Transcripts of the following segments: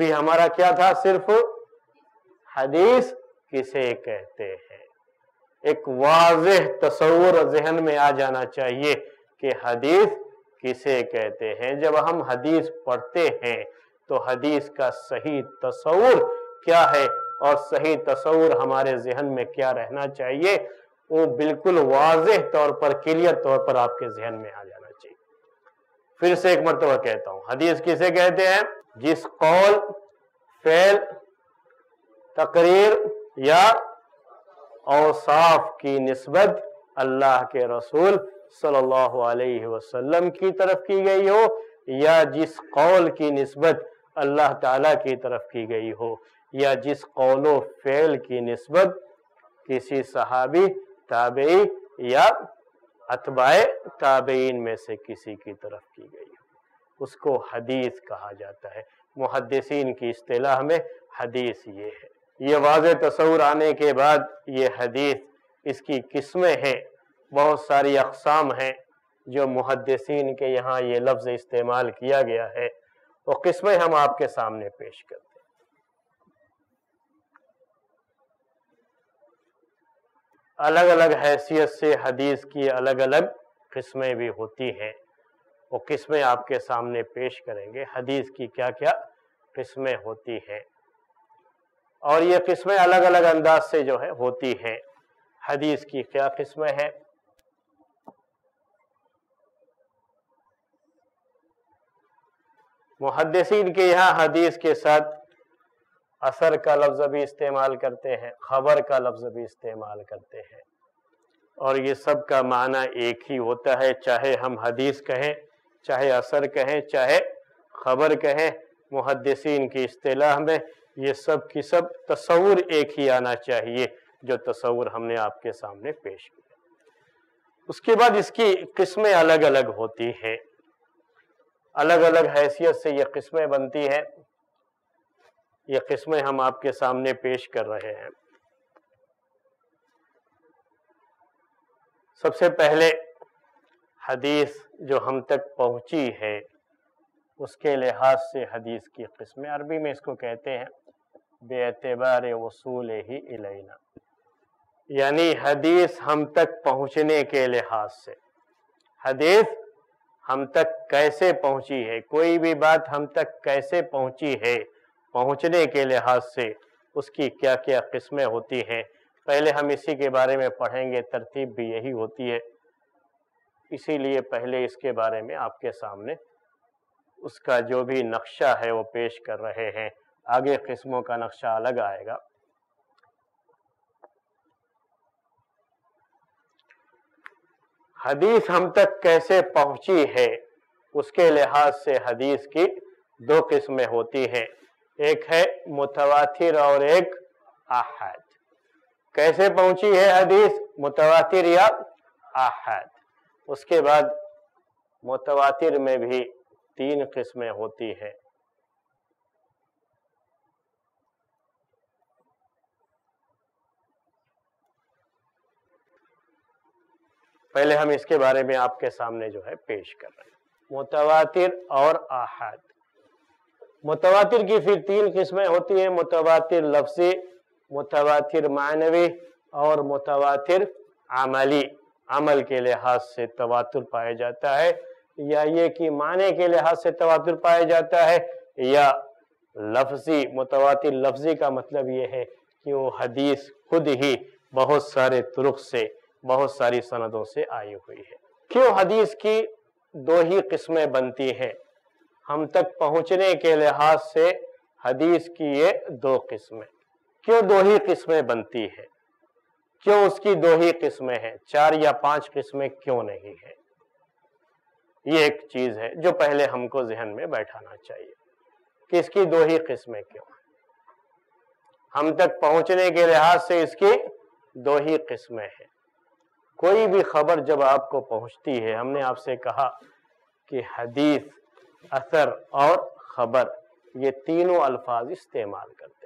ابھی ہمارا کیا تھا؟ صرف حدیث کسے کہتے ہیں۔ ایک واضح تصور ذہن میں آ جانا چاہیے کہ حدیث کسے کہتے ہیں۔ جب ہم حدیث پڑھتے ہیں تو حدیث کا صحیح تصور کیا ہے اور صحیح تصور ہمارے ذہن میں کیا رہنا چاہیے؟ وہ بالکل واضح طور پر کلیئر طور پر آپ کے ذہن میں آ جانا چاہیے۔ پھر سے ایک مرتبہ کہتا ہوں۔ حدیث کسے کہتے ہیں؟ جس قول فعل، تقریر یا اوصاف کی نسبت اللہ کے رسول صلی اللہ علیہ وسلم کی طرف کی گئی ہو یا جس قول کی نسبت اللہ تعالیٰ کی طرف کی گئی ہو یا جس قول و فعل کی نسبت کسی صحابی، تابعی یا اتباع تابعین میں سے کسی کی طرف کی گئی ہو۔ اس کو حدیث کہا جاتا ہے۔ محدثین کی اصطلاح میں حدیث یہ ہے۔ یہ واضح تصور آنے کے بعد یہ حدیث اس کی قسمیں ہیں، بہت ساری اقسام ہیں جو محدثین کے یہاں یہ لفظ استعمال کیا گیا ہے۔ وہ قسمیں ہم آپ کے سامنے پیش کرتے ہیں۔ الگ الگ حیثیت سے حدیث کی الگ الگ قسمیں بھی ہوتی ہیں۔ وہ قسمیں آپ کے سامنے پیش کریں گے، حدیث کی کیا کیا قسمیں ہوتی ہیں۔ اور یہ قسمیں الگ الگ انداز سے جو ہے ہوتی ہیں۔ حدیث کی کیا قسمیں ہیں؟ محدثین کے یہاں حدیث کے ساتھ اثر کا لفظ بھی استعمال کرتے ہیں، خبر کا لفظ بھی استعمال کرتے ہیں۔ اور یہ سب کا معنی ایک ہی ہوتا ہے، چاہے ہم حدیث کہیں چاہے اثر کہیں، چاہے خبر کہیں، محدثین کی اصطلاح میں یہ سب کی سب تصور ایک ہی آنا چاہیے، جو تصور ہم نے آپ کے سامنے پیش کیا اس کے بعد اس کی قسمیں الگ الگ ہوتی ہیں۔ الگ الگ حیثیت سے یہ قسمیں بنتی ہیں۔ یہ قسمیں ہم آپ کے سامنے پیش کر رہے ہیں۔ سب سے پہلے حدیث جو ہم تک پہنچی ہے، اس کے لحاظ سے حدیث کی قسمیں عربی میں اس کو کہتے ہیں، بے اعتبار وصول ہی الینا۔ یعنی حدیث ہم تک پہنچنے کے لحاظ سے۔ حدیث ہم تک کیسے پہنچی ہے؟ کوئی بھی بات ہم تک کیسے پہنچی ہے؟ پہنچنے کے لحاظ سے اس کی کیا کیا قسمیں ہوتی ہیں؟ پہلے ہم اسی کے بارے میں پڑھیں گے، ترتیب بھی یہی ہوتی ہے۔ اسی لیے پہلے اس کے بارے میں آپ کے سامنے اس کا جو بھی نقشہ ہے وہ پیش کر رہے ہیں۔ آگے قسموں کا نقشہ الگ آئے گا۔ حدیث ہم تک کیسے پہنچی ہے؟ اس کے لحاظ سے حدیث کی دو قسمیں ہوتی ہیں۔ ایک ہے متواتر اور ایک آحاد کیسے پہنچی ہے حدیث؟ متواتر یا آحاد اس کے بعد متواتر میں بھی تین قسمیں ہوتی ہیں۔ پہلے ہم اس کے بارے میں آپ کے سامنے جو ہے پیش کر رہے ہیں۔ متواتر اور آحاد متواتر کی پھر تین قسمیں ہوتی ہیں۔ متواتر لفظی، متواتر معنوی اور متواتر عملی۔ عمل کے لحاظ سے تواتر پایا جاتا ہے، یا یہ کہ معنی کے لحاظ سے تواتر پایا جاتا ہے، یا لفظی متواتر لفظی کا مطلب یہ ہے کہ وہ حدیث خود ہی بہت سارے طرق سے، بہت ساری سندوں سے آئی ہوئی ہے۔ کیوں حدیث کی دو ہی قسمیں بنتی ہیں؟ ہم تک پہنچنے کے لحاظ سے حدیث کی یہ دو قسمیں۔ کیوں دو ہی قسمیں بنتی ہے کیوں اس کی دو ہی قسمیں ہیں؟ چار یا پانچ قسمیں کیوں نہیں ہیں؟ یہ ایک چیز ہے جو پہلے ہم کو ذہن میں بیٹھانا چاہیے کہ اس کی دو ہی قسمیں کیوں ہیں؟ ہم تک پہنچنے کے لحاظ سے اس کی دو ہی قسمیں ہیں۔ کوئی بھی خبر جب آپ کو پہنچتی ہے، ہم نے آپ سے کہا کہ حدیث، اثر اور خبر، یہ تینوں الفاظ استعمال کرتے ہیں۔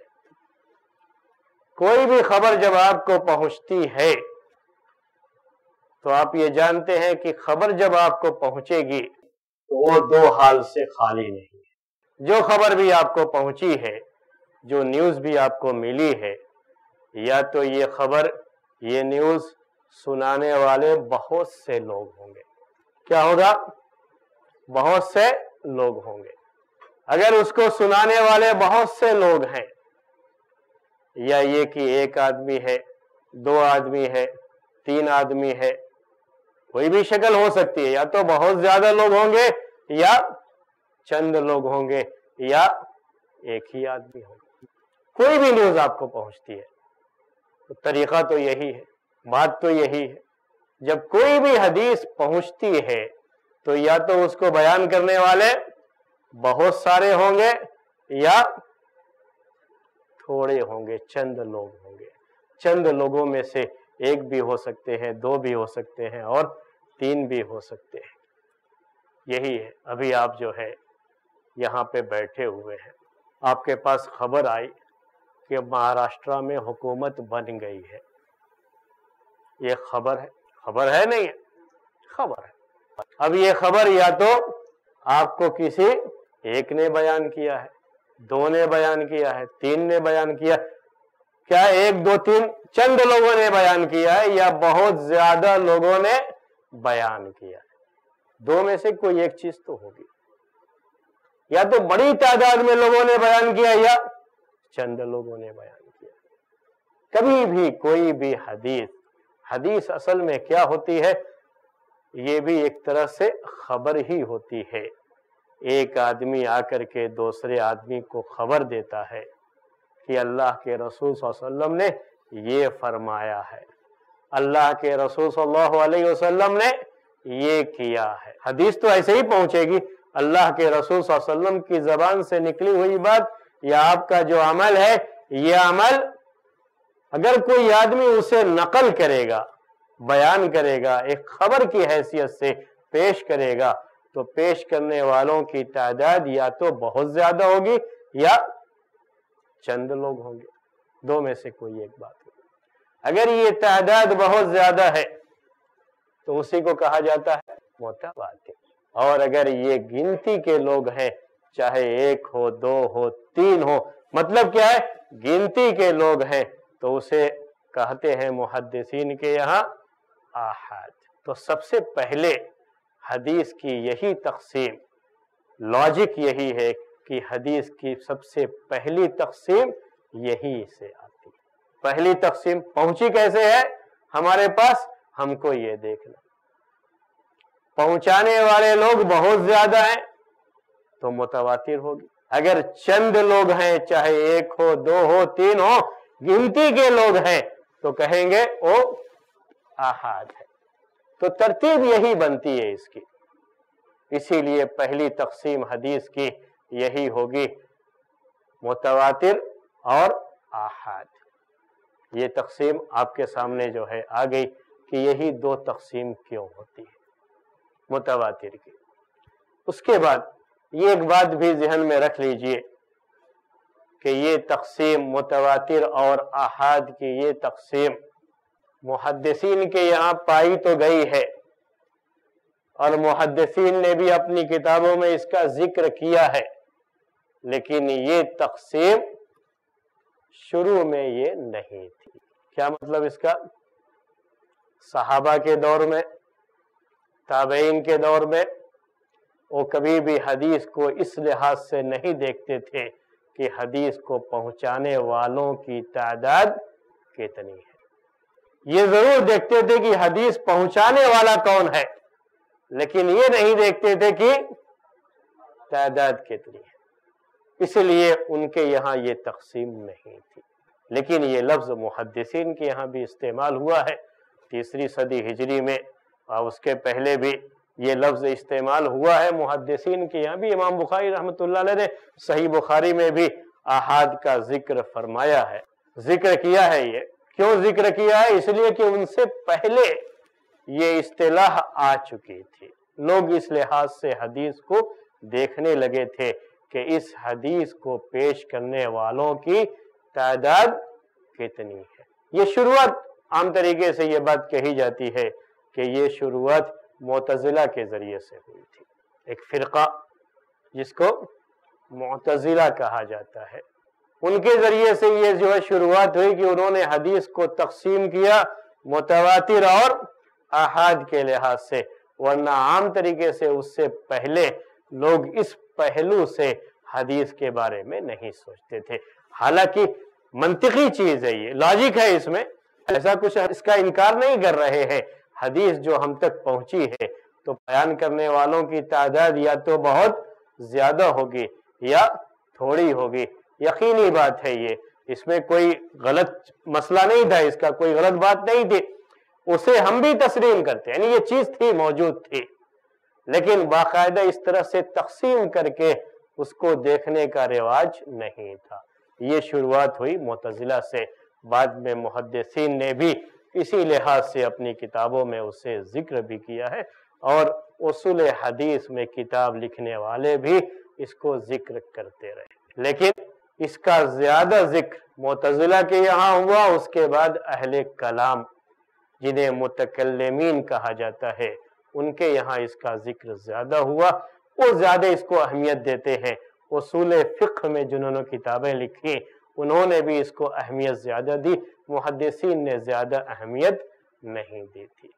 کوئی بھی خبر جب آپ کو پہنچتی ہے تو آپ یہ جانتے ہیں کہ خبر جب آپ کو پہنچے گی تو وہ دو حال سے خالی نہیں ہے۔ جو خبر بھی آپ کو پہنچی ہے جو نیوز بھی آپ کو ملی ہے یا تو یہ خبر یہ نیوز سنانے والے بہت سے لوگ ہوں گے۔ کیا ہوگا؟ بہت سے لوگ ہوں گے۔ اگر اس کو سنانے والے بہت سے لوگ ہیں یا یہ کہ ایک آدمی ہے، دو آدمی ہے، تین آدمی ہے، کوئی بھی شکل ہو سکتی ہے، یا تو بہت زیادہ لوگ ہوں گے یا چند لوگ ہوں گے یا ایک ہی آدمی ہوں گے۔ کوئی بھی نیوز آپ کو پہنچتی ہے۔ تو طریقہ تو یہی ہے، بات تو یہی ہے۔ جب کوئی بھی حدیث پہنچتی ہے تو یا تو اس کو بیان کرنے والے بہت سارے ہوں گے یا تھوڑے ہوں گے، چند لوگ ہوں گے۔ چند لوگوں میں سے ایک بھی ہو سکتے ہیں، دو بھی ہو سکتے ہیں اور تین بھی ہو سکتے ہیں۔ یہی ہے۔ ابھی آپ جو ہے یہاں پہ بیٹھے ہوئے ہیں۔ آپ کے پاس خبر آئی کہ مہاراشٹرا میں حکومت بن گئی ہے۔ یہ خبر ہے۔ خبر ہے نہیں خبر ہے۔ اب یہ خبر یا تو آپ کو کسی ایک نے بیان کیا ہے۔ دو نے بیان کیا ہے، تین نے بیان کیا کیا ایک، دو، تین چند لوگوں نے بیان کیا ہے یا بہت زیادہ لوگوں نے بیان کیا ہے؟ دو میں سے کوئی ایک چیز تو ہوگی۔ یا تو بڑی تعداد میں لوگوں نے بیان کیا یا چند لوگوں نے بیان کیا۔ کبھی بھی کوئی بھی حدیث حدیث اصل میں کیا ہوتی ہے؟ یہ بھی ایک طرح سے خبر ہی ہوتی ہے۔ ایک آدمی آ کر کے دوسرے آدمی کو خبر دیتا ہے کہ اللہ کے رسول صلی اللہ علیہ وسلم نے یہ فرمایا ہے۔ اللہ کے رسول صلی اللہ علیہ وسلم نے یہ کیا ہے۔ حدیث تو ایسے ہی پہنچے گی۔ اللہ کے رسول صلی اللہ علیہ وسلم کی زبان سے نکلی ہوئی بات یا آپ کا جو عمل ہے، یہ عمل اگر کوئی آدمی اسے نقل کرے گا، بیان کرے گا، ایک خبر کی حیثیت سے پیش کرے گا تو پیش کرنے والوں کی تعداد یا تو بہت زیادہ ہوگی یا چند لوگ ہوں گے۔ دو میں سے کوئی ایک بات ہوگی اگر یہ تعداد بہت زیادہ ہے تو اسی کو کہا جاتا ہے متواتر۔ اور اگر یہ گنتی کے لوگ ہیں، چاہے ایک ہو، دو ہو، تین ہو مطلب کیا ہے؟ گنتی کے لوگ ہیں۔ تو اسے کہتے ہیں محدثین کے یہاں آحاد۔ تو سب سے پہلے حدیث کی یہی تقسیم لاجک یہی ہے کہ حدیث کی سب سے پہلی تقسیم یہی سے آتی پہلی تقسیم پہنچی کیسے ہے؟ ہمارے پاس ہم کو یہ دیکھنا۔ پہنچانے والے لوگ بہت زیادہ ہیں تو متواتر ہوگی۔ اگر چند لوگ ہیں، چاہے ایک ہو، دو ہو، تین ہو، گنتی کے لوگ ہیں تو کہیں گے وہ آحاد ہے۔ تو ترتیب یہی بنتی ہے اس کی۔ اسی لیے پہلی تقسیم حدیث کی یہی ہوگی، متواتر اور آحاد۔ یہ تقسیم آپ کے سامنے جو ہے آ گئی کہ یہی دو تقسیم کیوں ہوتی ہے، متواتر کی۔ اس کے بعد یہ ایک بات بھی ذہن میں رکھ لیجیے کہ یہ تقسیم متواتر اور احاد کی یہ تقسیم محدثین کے یہاں پائی تو گئی ہے۔ اور محدثین نے بھی اپنی کتابوں میں اس کا ذکر کیا ہے۔ لیکن یہ تقسیم شروع میں یہ نہیں تھی۔ کیا مطلب اس کا؟ صحابہ کے دور میں، تابعین کے دور میں وہ کبھی بھی حدیث کو اس لحاظ سے نہیں دیکھتے تھے کہ حدیث کو پہنچانے والوں کی تعداد کتنی ہے۔ یہ ضرور دیکھتے تھے کہ حدیث پہنچانے والا کون ہے۔ لیکن یہ نہیں دیکھتے تھے کہ تعداد کتنی ہے۔ اس لیے ان کے یہاں یہ تقسیم نہیں تھی۔ لیکن یہ لفظ محدثین کے یہاں بھی استعمال ہوا ہے۔ تیسری صدی ہجری میں اور اس کے پہلے بھی یہ لفظ استعمال ہوا ہے۔ محدثین کے یہاں بھی امام بخاری رحمۃ اللہ علیہ نے صحیح بخاری میں بھی احاد کا ذکر فرمایا ہے۔ ذکر کیا ہے یہ۔ کیوں ذکر کیا؟ ہے اس لیے کہ ان سے پہلے یہ اصطلاح آ چکی تھی۔ لوگ اس لحاظ سے حدیث کو دیکھنے لگے تھے کہ اس حدیث کو پیش کرنے والوں کی تعداد کتنی ہے۔ یہ شروعات عام طریقے سے یہ بات کہی جاتی ہے کہ یہ شروعات معتزلہ کے ذریعے سے ہوئی تھی۔ ایک فرقہ جس کو معتزلہ کہا جاتا ہے۔ ان کے ذریعے سے یہ جو ہے شروعات ہوئی کہ انہوں نے حدیث کو تقسیم کیا متواتر اور احاد کے لحاظ سے، ورنہ عام طریقے سے اس سے پہلے لوگ اس پہلو سے حدیث کے بارے میں نہیں سوچتے تھے۔ حالانکہ منطقی چیز ہے یہ لاجک ہے اس میں۔ ایسا کچھ اس کا انکار نہیں کر رہے ہیں۔ حدیث جو ہم تک پہنچی ہے تو بیان کرنے والوں کی تعداد یا تو بہت زیادہ ہوگی یا تھوڑی ہوگی۔ یقینی بات ہے یہ۔ اس میں کوئی غلط مسئلہ نہیں تھا، اس کا کوئی غلط بات نہیں تھی۔ اسے ہم بھی تسلیم کرتے یعنی یہ چیز تھی، موجود تھی۔ لیکن باقاعدہ اس طرح سے تقسیم کر کے اس کو دیکھنے کا رواج نہیں تھا۔ یہ شروعات ہوئی معتزلہ سے۔ بعد میں محدثین نے بھی اسی لحاظ سے اپنی کتابوں میں اسے ذکر بھی کیا ہے۔ اور اصول حدیث میں کتاب لکھنے والے بھی اس کو ذکر کرتے رہے۔ لیکن اس کا زیادہ ذکر معتزلہ کے یہاں ہوا، اس کے بعد اہل کلام، جنہیں متکلمین کہا جاتا ہے، ان کے یہاں اس کا ذکر زیادہ ہوا۔ وہ زیادہ اس کو اہمیت دیتے ہیں۔ اصول فقہ میں جنہوں نے کتابیں لکھی، انہوں نے بھی اس کو اہمیت زیادہ دی۔ محدثین نے زیادہ اہمیت نہیں دی تھی۔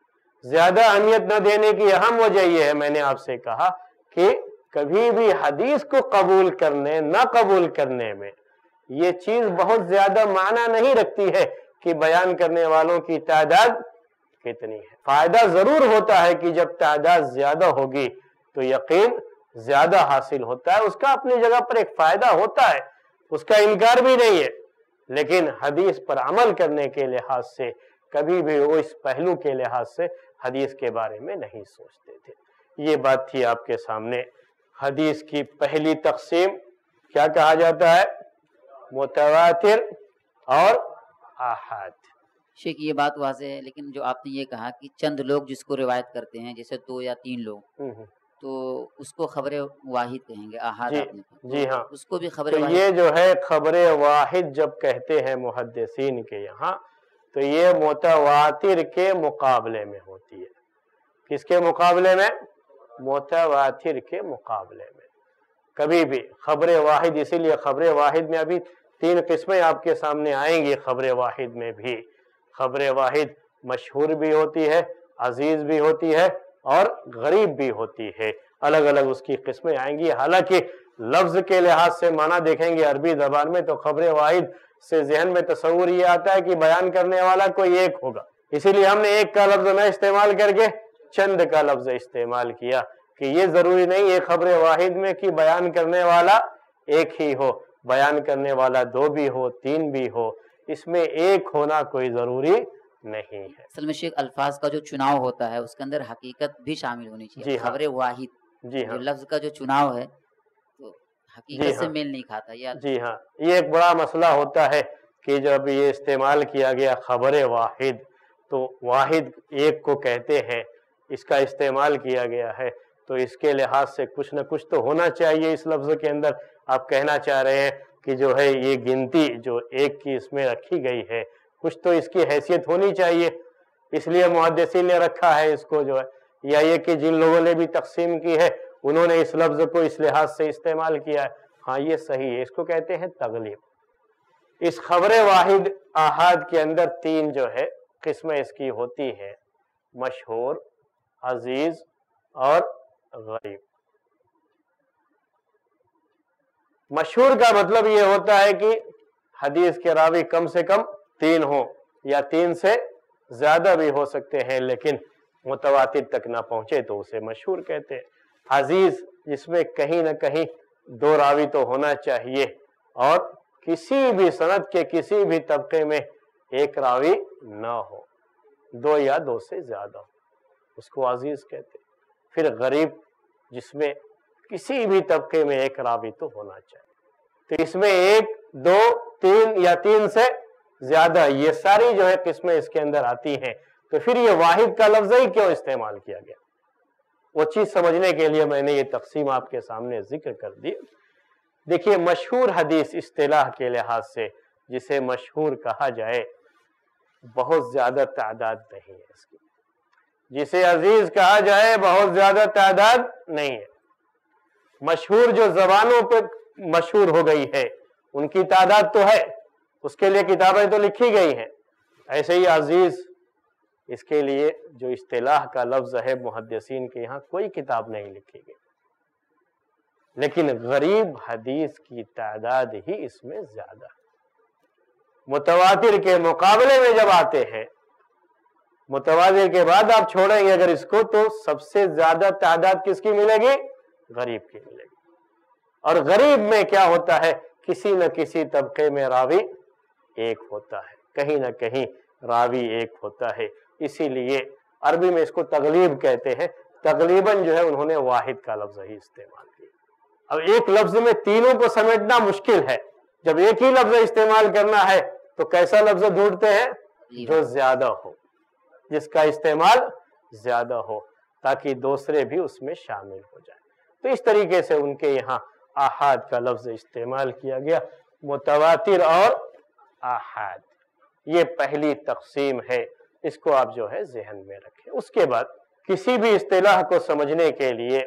زیادہ اہمیت نہ دینے کی اہم وجہ یہ ہے، میں نے آپ سے کہا کہ کبھی بھی حدیث کو قبول کرنے، نہ قبول کرنے میں یہ چیز بہت زیادہ معنی نہیں رکھتی ہے کہ بیان کرنے والوں کی تعداد کتنی ہے۔ فائدہ ضرور ہوتا ہے کہ جب تعداد زیادہ ہوگی تو یقین زیادہ حاصل ہوتا ہے، اس کا اپنی جگہ پر ایک فائدہ ہوتا ہے، اس کا انکار بھی نہیں ہے۔ لیکن حدیث پر عمل کرنے کے لحاظ سے، کبھی بھی وہ اس پہلو کے لحاظ سے حدیث کے بارے میں نہیں سوچتے تھے۔ یہ بات تھی آپ کے سامنے۔ حدیث کی پہلی تقسیم کیا کہا جاتا ہے؟ متواتر اور آحاد۔ شیخ یہ بات واضح ہے لیکن جو آپ نے یہ کہا کہ چند لوگ جس کو روایت کرتے ہیں جیسے دو یا تین لوگ تو اس کو خبر واحد کہیں گے آحاد جی, جی ہاں۔ اس کو بھی خبر تو یہ جو ہے خبر واحد جب کہتے ہیں محدثین کے یہاں تو یہ متواتر کے مقابلے میں ہوتی ہے۔ کس کے مقابلے میں؟ متواتر کے مقابلے میں۔ کبھی بھی خبر واحد، اسی لیے خبر واحد میں ابھی تین قسمیں آپ کے سامنے آئیں گی۔ خبر واحد میں بھی خبر واحد مشہور بھی ہوتی ہے، عزیز بھی ہوتی ہے اور غریب بھی ہوتی ہے۔ الگ الگ اس کی قسمیں آئیں گی۔ حالانکہ لفظ کے لحاظ سے معنی دیکھیں گے عربی زبان میں تو خبر واحد سے ذہن میں تصور یہ آتا ہے کہ بیان کرنے والا کوئی ایک ہوگا۔ اسی لیے ہم نے ایک کا لفظ نہ استعمال کر کے چند کا لفظ استعمال کیا کہ یہ ضروری نہیں ہے خبر واحد میں کہ بیان کرنے والا ایک ہی ہو بیان کرنے والا دو بھی ہو تین بھی ہو اس میں ایک ہونا کوئی ضروری نہیں ہے۔ اصل میں شیخ الفاظ کا جو چناؤ ہوتا ہے اس کے اندر حقیقت بھی شامل ہونی چاہیے۔ جی ہاں۔ خبر واحد جی ہاں۔ لفظ کا جو چناؤ ہے تو حقیقت جی سے ہاں۔ میل نہیں کھاتا۔ جی ہاں۔ یہ ایک بڑا مسئلہ ہوتا ہے کہ جب یہ استعمال کیا گیا خبر واحد تو واحد ایک کو کہتے ہیں۔ اس کا استعمال کیا گیا ہے۔ تو اس کے لحاظ سے کچھ نہ کچھ تو ہونا چاہیے اس لفظ کے اندر۔ آپ کہنا چاہ رہے ہیں کہ جو ہے یہ گنتی جو ایک کی اس میں رکھی گئی ہے، کچھ تو اس کی حیثیت ہونی چاہیے۔ اس لیے محدثین نے رکھا ہے اس کو جو ہے۔ یا یہ کہ جن لوگوں نے بھی تقسیم کی ہے، انہوں نے اس لفظ کو اس لحاظ سے استعمال کیا ہے۔ ہاں یہ صحیح ہے۔ اس کو کہتے ہیں تغلیب۔ اس خبر واحد آہاد کے اندر تین جو ہے قسمیں اس کی ہوتی ہے مشہور عزیز اور غریب۔ مشہور کا مطلب یہ ہوتا ہے کہ حدیث کے راوی کم سے کم تین ہوں یا تین سے زیادہ بھی ہو سکتے ہیں، لیکن متواتر تک نہ پہنچے تو اسے مشہور کہتے ہیں۔ عزیز جس میں کہیں نہ کہیں دو راوی تو ہونا چاہیے اور کسی بھی صنعت کے کسی بھی طبقے میں ایک راوی نہ ہو، دو یا دو سے زیادہ۔ ہو اس کو عزیز کہتے پھر غریب جس میں کسی بھی طبقے میں ایک راوی تو ہونا چاہیے۔ تو اس میں ایک، دو، تین یا تین سے زیادہ یہ ساری جو ہے قسمیں اس کے اندر آتی ہیں۔ تو پھر یہ واحد کا لفظ ہی کیوں استعمال کیا گیا؟ وہ چیز سمجھنے کے لیے میں نے یہ تقسیم آپ کے سامنے ذکر کر دی۔ دیکھیے، مشہور حدیث اصطلاح کے لحاظ سے جسے مشہور کہا جائے، بہت زیادہ تعداد نہیں ہے اس کی۔ جسے عزیز کہا جائے، بہت زیادہ تعداد نہیں ہے۔ مشہور جو زبانوں پہ مشہور ہو گئی ہے، ان کی تعداد تو ہے، اس کے لیے کتابیں تو لکھی گئی ہیں۔ ایسے ہی عزیز، اس کے لیے جو اصطلاح کا لفظ ہے، محدثین کے یہاں کوئی کتاب نہیں لکھی گئی۔ لیکن غریب حدیث کی تعداد ہی اس میں زیادہ متواتر کے مقابلے میں جب آتے ہیں متواتر کے بعد آپ چھوڑیں گے اگر اس کو، تو سب سے زیادہ تعداد کس کی ملے گی؟ غریب کی ملے گی۔ اور غریب میں کیا ہوتا ہے؟ کسی نہ کسی طبقے میں راوی ایک ہوتا ہے، کہیں نہ کہیں راوی ایک ہوتا ہے۔ اسی لیے عربی میں اس کو تغلیب کہتے ہیں۔ تغلیباً جو ہے انہوں نے واحد کا لفظ ہی استعمال کیا۔ اب ایک لفظ میں تینوں کو سمیٹنا مشکل ہے۔ جب ایک ہی لفظ استعمال کرنا ہے، تو کیسا لفظ ڈھونڈتے ہیں؟ جو زیادہ ہو۔ جس کا استعمال زیادہ ہو تاکہ دوسرے بھی اس میں شامل ہو جائے تو اس طریقے سے ان کے یہاں آحاد کا لفظ استعمال کیا گیا۔ متواتر اور آحاد۔ یہ پہلی تقسیم ہے۔ اس کو آپ جو ہے ذہن میں رکھیں۔ اس کے بعد کسی بھی اصطلاح کو سمجھنے کے لیے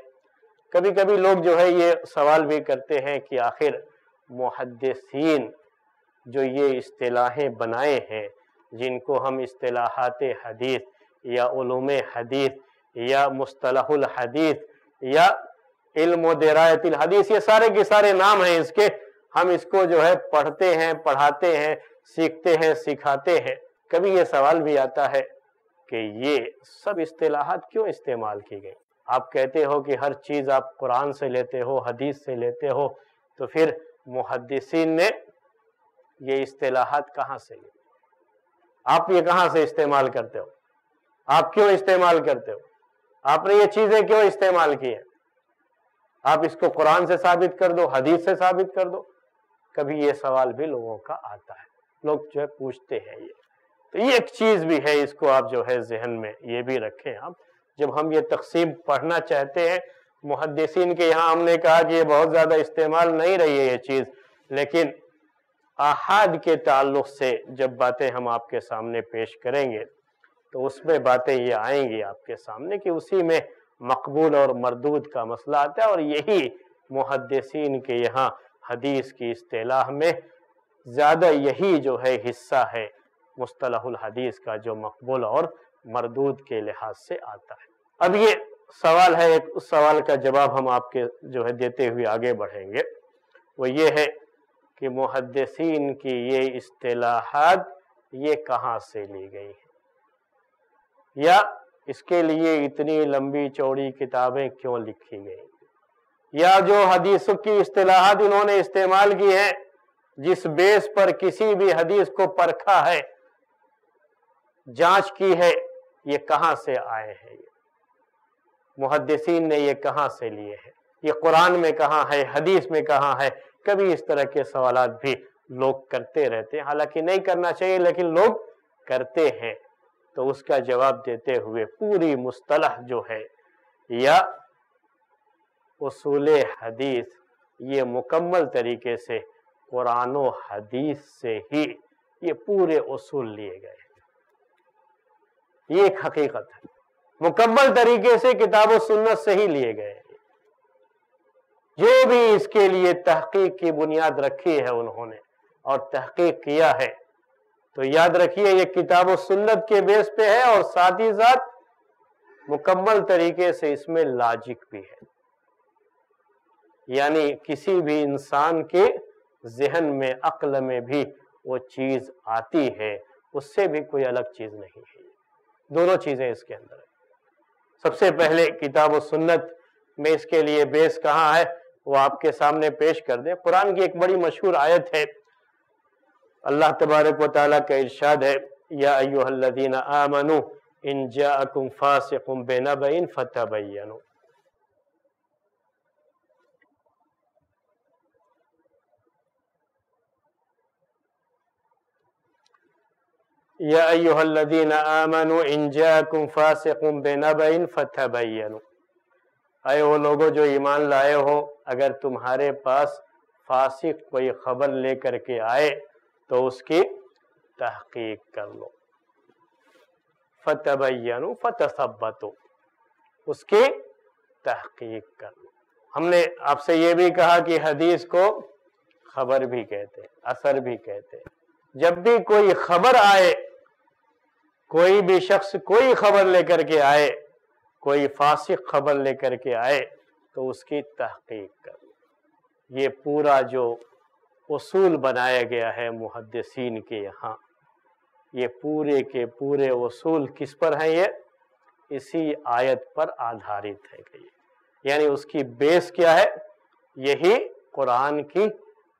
کبھی کبھی لوگ جو ہے یہ سوال بھی کرتے ہیں کہ آخر محدثین جو یہ اصطلاحیں بنائے ہیں جن کو ہم اصطلاحات حدیث یا علوم حدیث یا مصطلح الحدیث یا علم و درایت الحدیث، یہ سارے کے سارے نام ہیں۔ اس کے ہم اس کو جو ہے پڑھتے ہیں، پڑھاتے ہیں، سیکھتے ہیں، سکھاتے ہیں۔ کبھی یہ سوال بھی آتا ہے کہ یہ سب اصطلاحات کیوں استعمال کی گئی؟ آپ کہتے ہو کہ ہر چیز آپ قرآن سے لیتے ہو، حدیث سے لیتے ہو، تو پھر محدثین نے یہ اصطلاحات کہاں سے لی؟ آپ یہ کہاں سے استعمال کرتے ہو؟ آپ کیوں استعمال کرتے ہو؟ آپ نے یہ چیزیں کیوں استعمال کی ہیں؟ آپ اس کو قرآن سے ثابت کر دو، حدیث سے ثابت کر دو۔ کبھی یہ سوال بھی لوگوں کا آتا ہے۔ لوگ جو ہے پوچھتے ہیں یہ۔ تو یہ ایک چیز بھی ہے، اس کو آپ جو ہے ذہن میں یہ بھی رکھیں آپ جب ہم یہ تقسیم پڑھنا چاہتے ہیں، محدثین کے یہاں ہم نے کہا کہ یہ بہت زیادہ استعمال نہیں رہی ہے یہ چیز، لیکن آحاد کے تعلق سے جب باتیں ہم آپ کے سامنے پیش کریں گے، تو اس میں باتیں یہ آئیں گی آپ کے سامنے کہ اسی میں مقبول اور مردود کا مسئلہ آتا ہے اور یہی محدثین کے یہاں حدیث کی اصطلاح میں زیادہ یہی جو ہے حصہ ہے مصطلح الحدیث کا جو مقبول اور مردود کے لحاظ سے آتا ہے۔ اب یہ سوال ہے، ایک اس سوال کا جواب ہم آپ کے جو ہے دیتے ہوئے آگے بڑھیں گے۔ وہ یہ ہے کہ محدثین کی یہ اصطلاحات یہ کہاں سے لی گئی ہیں؟ یا اس کے لیے اتنی لمبی چوڑی کتابیں کیوں لکھی گئی؟ یا جو حدیث کی اصطلاحات انہوں نے استعمال کی ہیں، جس بیس پر کسی بھی حدیث کو پرکھا ہے، جانچ کی ہے، یہ کہاں سے آئے ہیں؟ یہ محدثین نے یہ کہاں سے لیے ہیں؟ یہ قرآن میں کہاں ہے؟ حدیث میں کہاں ہے؟ کبھی اس طرح کے سوالات بھی لوگ کرتے رہتے ہیں۔ حالانکہ نہیں کرنا چاہیے، لیکن لوگ کرتے ہیں۔ تو اس کا جواب دیتے ہوئے پوری مصطلح جو ہے یا اصول حدیث، یہ مکمل طریقے سے قرآن و حدیث سے ہی یہ پورے اصول لیے گئے۔ یہ ایک حقیقت ہے۔ مکمل طریقے سے کتاب و سنت سے ہی لیے گئے۔ جو بھی اس کے لیے تحقیق کی بنیاد رکھی ہے انہوں نے اور تحقیق کیا ہے۔ تو یاد رکھیے، یہ کتاب و سنت کے بیس پہ ہے اور ساتھ ہی ساتھ مکمل طریقے سے اس میں لاجک بھی ہے۔ یعنی کسی بھی انسان کے ذہن میں، عقل میں بھی وہ چیز آتی ہے، اس سے بھی کوئی الگ چیز نہیں ہے۔ دونوں چیزیں اس کے اندر ہیں۔ سب سے پہلے کتاب و سنت میں اس کے لیے بیس کہاں ہے؟ وہ آپ کے سامنے پیش کر دیں قرآن کی ایک بڑی مشہور آیت ہے۔ اللہ تبارک و تعالیٰ کا ارشاد ہے، یا ایوہ الذین آمنوا ان جاءکم فاسقم بنبئن فتبینوا۔ یا ایوہ الذین آمنوا ان جاءکم فاسقم بنبئن فتبینوا۔ اے وہ لوگوں جو ایمان لائے ہو، اگر تمہارے پاس فاسق کوئی خبر لے کر کے آئے تو اس کی تحقیق کر لو۔ فتح فتثبتو اس کی تحقیق کر لو۔ ہم نے آپ سے یہ بھی کہا کہ حدیث کو خبر بھی کہتے، اثر بھی کہتے۔ جب بھی کوئی خبر آئے، کوئی بھی شخص کوئی خبر لے کر کے آئے کوئی فاسق خبر لے کر کے آئے تو اس کی تحقیق کر۔ یہ پورا جو اصول بنایا گیا ہے محدثین کے یہاں، یہ پورے کے پورے اصول کس پر ہیں یہ؟ اسی آیت پر آدھارت ہے کہ یعنی اس کی بیس کیا ہے؟ یہی قرآن کی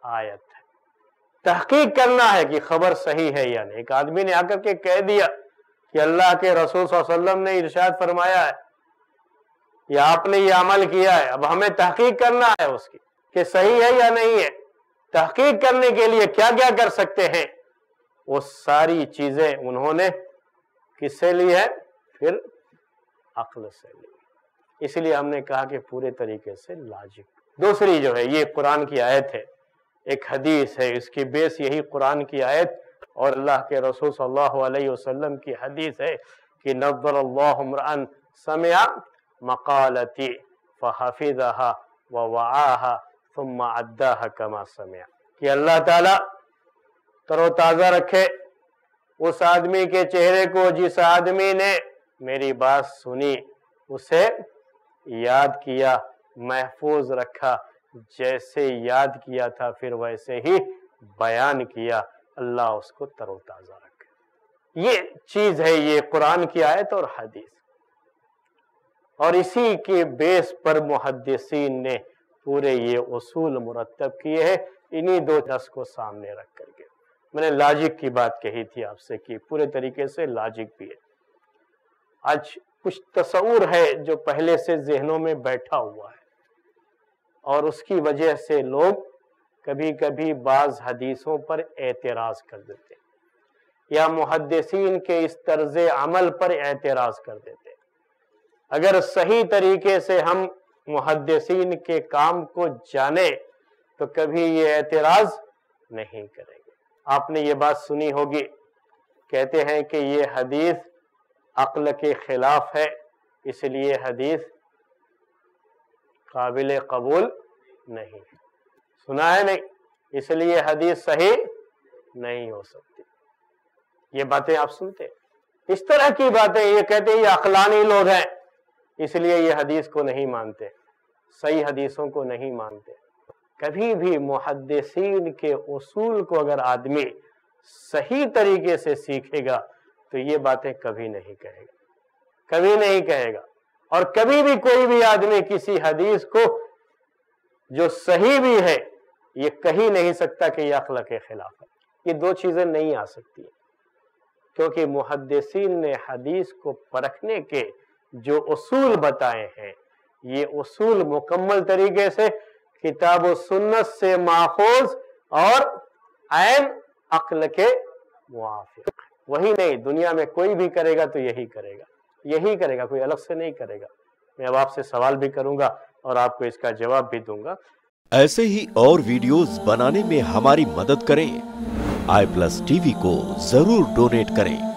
آیت ہے۔ تحقیق کرنا ہے کہ خبر صحیح ہے یا نہیں۔ ایک آدمی نے آ کر کے کہہ دیا کہ اللہ کے رسول صلی اللہ علیہ وسلم نے ارشاد فرمایا ہے یا آپ نے یہ عمل کیا ہے، اب ہمیں تحقیق کرنا ہے اس کی کہ صحیح ہے یا نہیں ہے۔ تحقیق کرنے کے لیے کیا کیا کر سکتے ہیں؟ وہ ساری چیزیں انہوں نے کس سے لی ہے پھر عقل سے لی۔ اس لیے ہم نے کہا کہ پورے طریقے سے لاجک۔ دوسری جو ہے، یہ قرآن کی آیت ہے۔ ایک حدیث ہے، اس کی بیس یہی قرآن کی آیت اور اللہ کے رسول صلی اللہ علیہ وسلم کی حدیث ہے کہ نظر اللہ عمران سمع مقالتی فحفظها ووعاها ثم عداها کما سمع. کہ اللہ تعالی تر و تازہ رکھے اس آدمی کے چہرے کو جس آدمی نے میری بات سنی، اسے یاد کیا، محفوظ رکھا، جیسے یاد کیا تھا، پھر ویسے ہی بیان کیا۔ اللہ اس کو تر و تازہ رکھے۔ یہ چیز ہے، یہ قرآن کی آیت اور حدیث۔ اور اسی کے بیس پر محدثین نے پورے یہ اصول مرتب کیے ہیں۔ انہی دو دس کو سامنے رکھ کر کے۔ میں نے لاجک کی بات کہی تھی آپ سے کہ پورے طریقے سے لاجک بھی ہے۔ آج کچھ تصور ہے جو پہلے سے ذہنوں میں بیٹھا ہوا ہے۔ اور اس کی وجہ سے لوگ کبھی کبھی بعض حدیثوں پر اعتراض کر دیتے یا محدثین کے اس طرز عمل پر اعتراض کر دیتے اگر صحیح طریقے سے ہم محدثین کے کام کو جانے، تو کبھی یہ اعتراض نہیں کریں گے۔ آپ نے یہ بات سنی ہوگی۔ کہتے ہیں کہ یہ حدیث عقل کے خلاف ہے، اس لیے حدیث قابل قبول نہیں سنا ہے نہیں، اس لیے حدیث صحیح نہیں ہو سکتی۔ یہ باتیں آپ سنتے اس طرح کی باتیں، یہ کہتے ہیں یہ اقلانی لوگ ہیں۔ اس لیے یہ حدیث کو نہیں مانتے، صحیح حدیثوں کو نہیں مانتے۔ کبھی بھی محدثین کے اصول کو اگر آدمی صحیح طریقے سے سیکھے گا، تو یہ باتیں کبھی نہیں کہے گا۔ کبھی نہیں کہے گا۔ اور کبھی بھی کوئی بھی آدمی کسی حدیث کو جو صحیح بھی ہے، یہ کہی نہیں سکتا کہ یہ اخلاق کے خلاف ہے۔ یہ دو چیزیں نہیں آ سکتی۔ کیونکہ محدثین نے حدیث کو پرکھنے کے جو اصول بتائے ہیں۔ یہ اصول مکمل طریقے سے کتاب و سنت سے ماخوذ اور عین عقل کے موافق وہی نہیں، دنیا میں کوئی بھی کرے گا تو یہی کرے گا۔ یہی کرے گا، کوئی الگ سے نہیں کرے گا۔ میں اب آپ سے سوال بھی کروں گا اور آپ کو اس کا جواب بھی دوں گا۔ ایسے ہی اور ویڈیوز بنانے میں ہماری مدد کریں۔ آئی پلس ٹی وی کو ضرور ڈونیٹ کریں۔